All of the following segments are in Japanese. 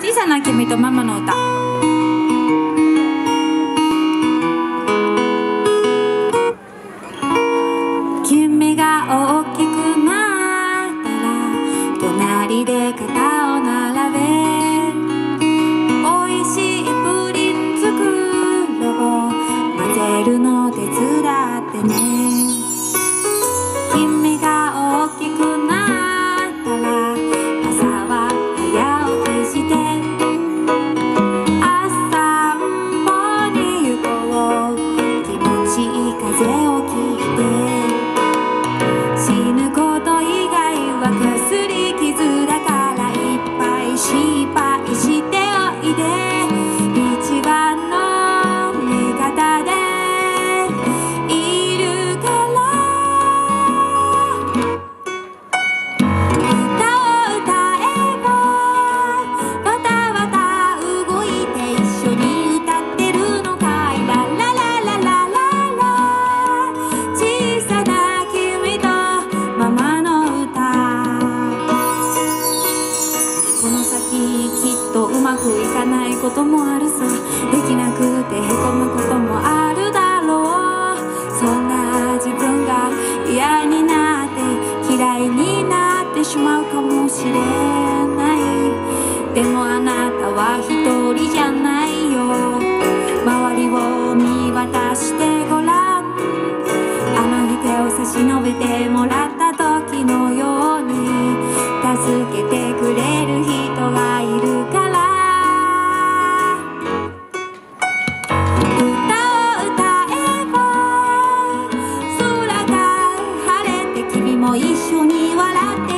小さな君とママの歌。かないこともあるさ。できなくてへこむこともあるだろう。そんな自分が嫌になって嫌いになってしまうかもしれない。でもあなたは一人じゃないよ。周りを見渡してごらん。甘い手を差し伸べてもらった時のように。助けも一緒に笑って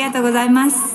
ありがとうございます。